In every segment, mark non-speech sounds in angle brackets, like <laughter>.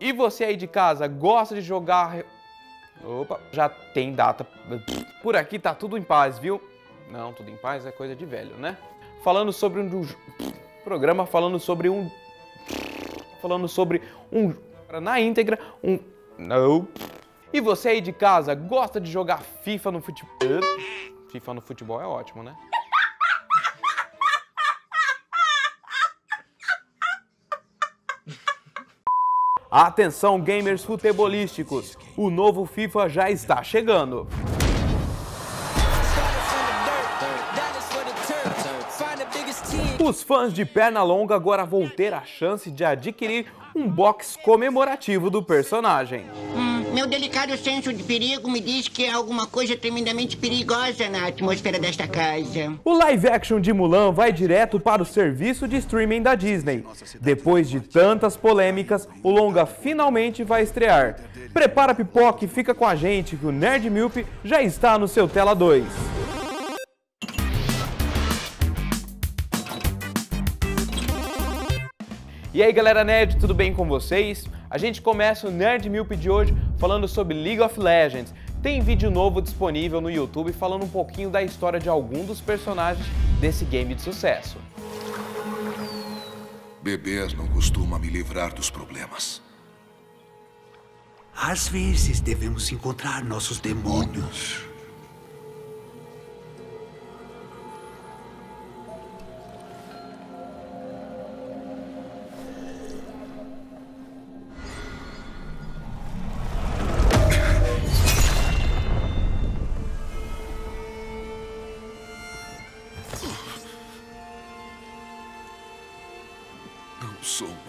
E você aí de casa gosta de jogar. Opa, já tem data. Por aqui tá tudo em paz, viu? Não, tudo em paz é coisa de velho, né? Falando sobre um programa falando sobre um falando sobre um na íntegra, um não. E você aí de casa gosta de jogar FIFA no futebol? FIFA no futebol é ótimo, né? Atenção gamers futebolísticos, o novo FIFA já está chegando. Os fãs de perna longa agora vão ter a chance de adquirir um box comemorativo do personagem. Meu delicado senso de perigo me diz que há alguma coisa tremendamente perigosa na atmosfera desta casa. O live action de Mulan vai direto para o serviço de streaming da Disney. Depois de tantas polêmicas, o longa finalmente vai estrear. Prepara a pipoca e fica com a gente que o Nerd Milp já está no seu Tela 2. E aí galera nerd, tudo bem com vocês? A gente começa o Nerd Milp de hoje falando sobre League of Legends. Tem vídeo novo disponível no YouTube falando um pouquinho da história de algum dos personagens desse game de sucesso. Beber não costuma me livrar dos problemas. Às vezes devemos encontrar nossos demônios.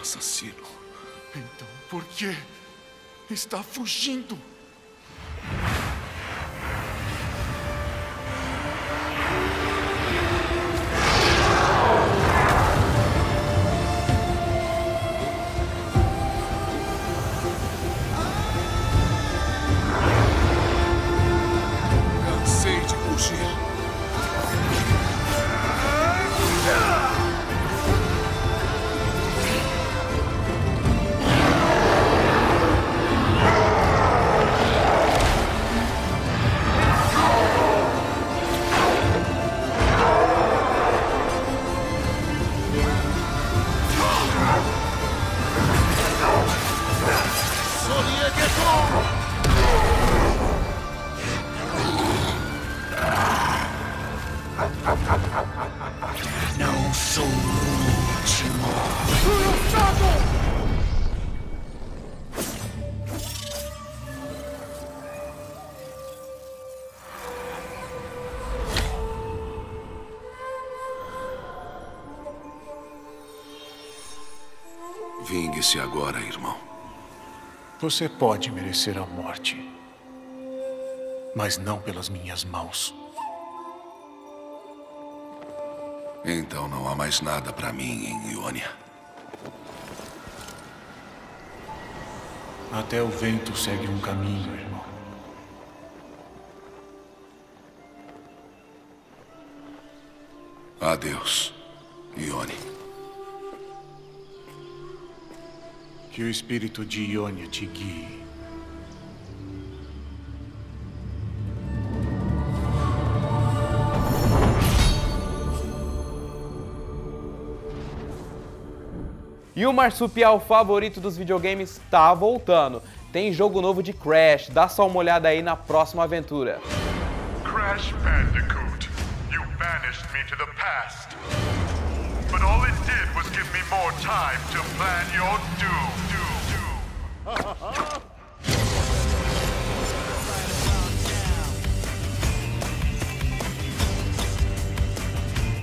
Assassino. Então por que está fugindo? Vingue-se agora, irmão. Você pode merecer a morte, mas não pelas minhas mãos. Então não há mais nada para mim em Ionia. Até o vento segue um caminho, irmão. Adeus, Ione. Que o espírito de Ionia te guie. E o marsupial favorito dos videogames tá voltando. Tem jogo novo de Crash, dá só uma olhada aí na próxima aventura. Crash Bandicoot, you banished me to the past. But all it did was give me more time to plan your doom. doom, doom.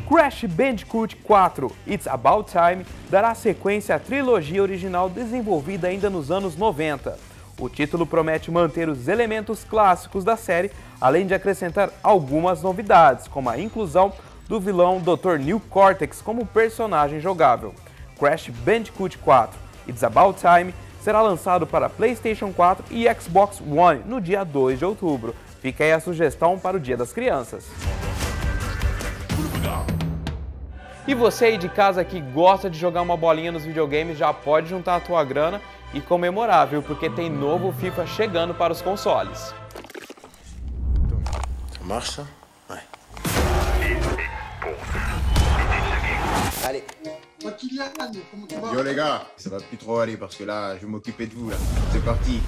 Crash Bandicoot 4 It's About Time dará sequência à trilogia original desenvolvida ainda nos anos 90. O título promete manter os elementos clássicos da série, além de acrescentar algumas novidades, como a inclusão do vilão Dr. New Cortex como personagem jogável. Crash Bandicoot 4 It's About Time será lançado para PlayStation 4 e Xbox One no dia 2 de outubro. Fica aí a sugestão para o Dia das Crianças. E você aí de casa que gosta de jogar uma bolinha nos videogames já pode juntar a tua grana e comemorável porque tem novo FIFA chegando para os consoles. marche Allez. Yo les gars, ça va plus trop aller parce que là, je vais m'occuper de vous là. C'est parti.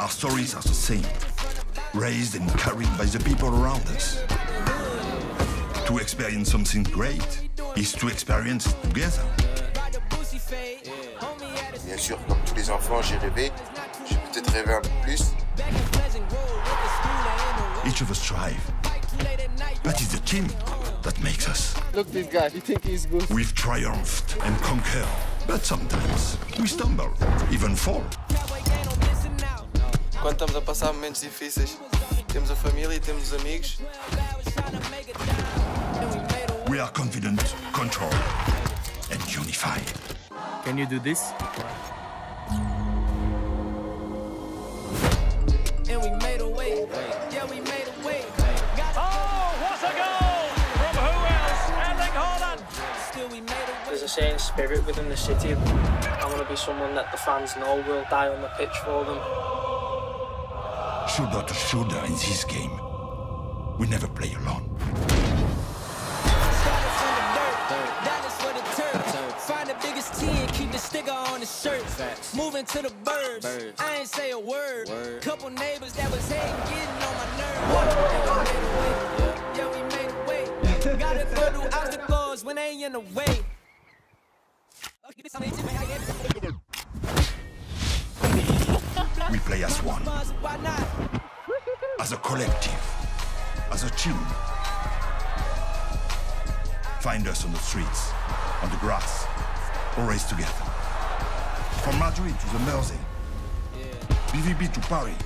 Our stories are the same, raised and carried by the people around us. To experience something great is to experience it together. Bien sûr, comme tous les enfants, j'ai rêvé. J'ai peut-être rêvé un peu plus. Each of us strive, but it's the team that makes us. Look this guy, you think he's good? We've triumphed and conquered, but sometimes we stumble, even fall. Quando estamos a passar momentos difíceis, temos a família e temos os amigos. We are confident, controlled, and unified. Can you do this? Spirit within the city. I want to be someone that the fans know will die on the pitch for them. Shoulder to shoulder in this game. We never play alone. Find the biggest T and keep the sticker on the shirt. Moving to the birds. I ain't say a word. Couple neighbors that was hating, getting on my nerves. Yeah, we made a way. Gotta go through obstacles when they in the way. We play as one, as a collective, as a team. Find us on the streets, on the grass, or race together. From Madrid to the Mersey, BVB to Paris,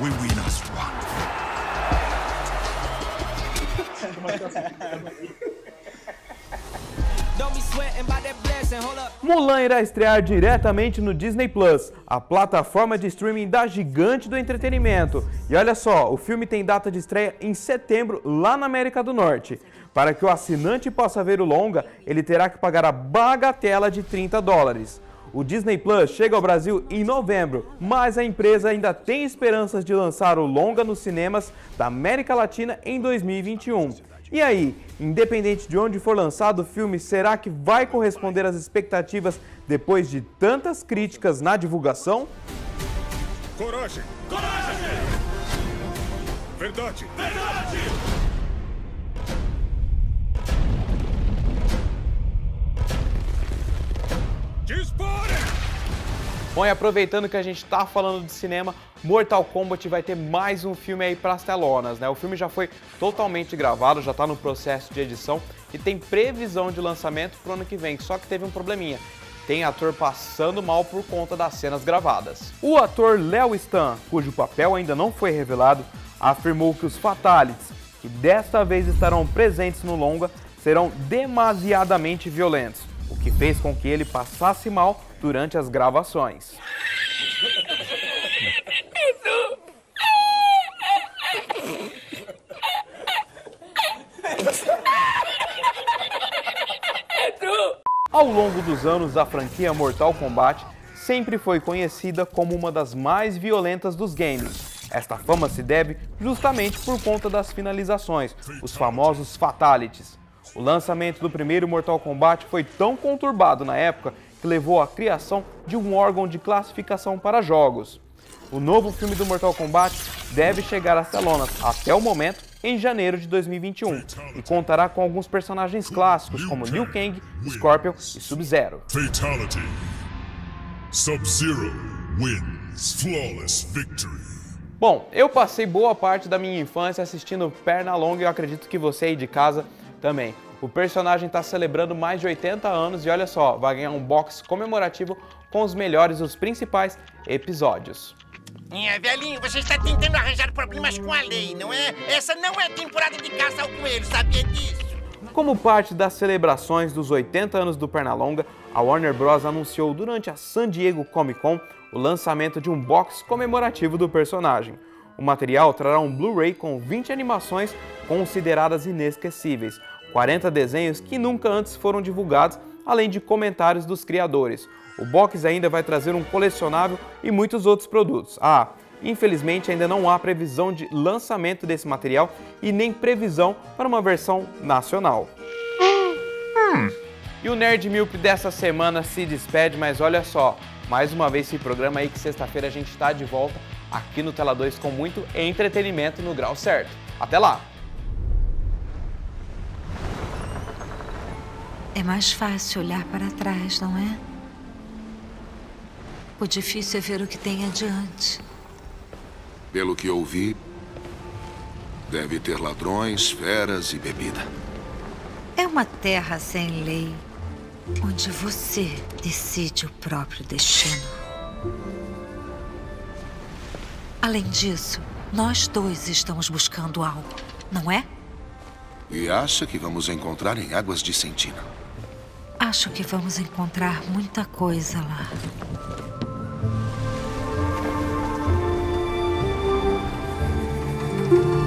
we win as one. <laughs> Mulan irá estrear diretamente no Disney Plus, a plataforma de streaming da gigante do entretenimento. E olha só, o filme tem data de estreia em setembro lá na América do Norte. Para que o assinante possa ver o longa, ele terá que pagar a bagatela de 30 dólares. O Disney Plus chega ao Brasil em novembro, mas a empresa ainda tem esperanças de lançar o longa nos cinemas da América Latina em 2021. E aí, independente de onde for lançado o filme, será que vai corresponder às expectativas depois de tantas críticas na divulgação? Coragem! Coragem! Verdade! Verdade! Dispare! Bom, e aproveitando que a gente está falando de cinema, Mortal Kombat vai ter mais um filme aí para as telonas, né? O filme já foi totalmente gravado, já está no processo de edição e tem previsão de lançamento para o ano que vem, só que teve um probleminha. Tem ator passando mal por conta das cenas gravadas. O ator Léo Stan, cujo papel ainda não foi revelado, afirmou que os Fatalities, que desta vez estarão presentes no longa, serão demasiadamente violentos, que fez com que ele passasse mal durante as gravações. Ao longo dos anos, a franquia Mortal Kombat sempre foi conhecida como uma das mais violentas dos games. Esta fama se deve justamente por conta das finalizações, os famosos Fatalities. O lançamento do primeiro Mortal Kombat foi tão conturbado na época que levou à criação de um órgão de classificação para jogos. O novo filme do Mortal Kombat deve chegar às telonas até o momento em janeiro de 2021 e contará com alguns personagens clássicos como Liu Kang, Scorpion e Sub-Zero. Sub-Zero wins. Flawless victory. Bom, eu passei boa parte da minha infância assistindo Pernalonga e eu acredito que você aí de casa também. O personagem está celebrando mais de 80 anos e olha só, vai ganhar um box comemorativo com os melhores os principais episódios. É, velhinho, você está tentando arranjar problemas com a lei, não é? Essa não é temporada de caça ao coelho, sabia disso? Como parte das celebrações dos 80 anos do Pernalonga, a Warner Bros. anunciou durante a San Diego Comic Con o lançamento de um box comemorativo do personagem. O material trará um Blu-ray com 20 animações consideradas inesquecíveis, 40 desenhos que nunca antes foram divulgados além de comentários dos criadores. O box ainda vai trazer um colecionável e muitos outros produtos. Ah, infelizmente ainda não há previsão de lançamento desse material e nem previsão para uma versão nacional. Hum. E o Nerd Milp dessa semana se despede, mas olha só, mais uma vez esse programa aí que sexta-feira a gente está de volta aqui no Tela 2 com muito entretenimento no grau certo. Até lá! É mais fácil olhar para trás, não é? O difícil é ver o que tem adiante. Pelo que ouvi, deve ter ladrões, feras e bebida. É uma terra sem lei, onde você decide o próprio destino. Além disso, nós dois estamos buscando algo, não é? E acha que vamos encontrar em Águas de Sentina? Acho que vamos encontrar muita coisa lá. thank